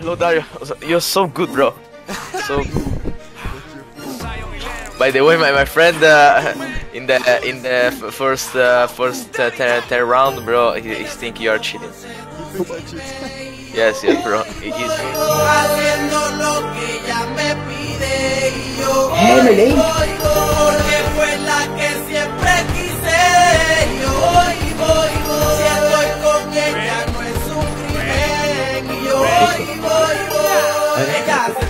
hello Dario. You're so good, bro. So. By the way, my, my friend uh, in the in the f- first uh, first uh, ter- ter round, bro, he, he think you are cheating. He thinks I. Yes, yes, bro. He's haciendo lo que ella me pide y yo Hey, my name. voy por Obrigado.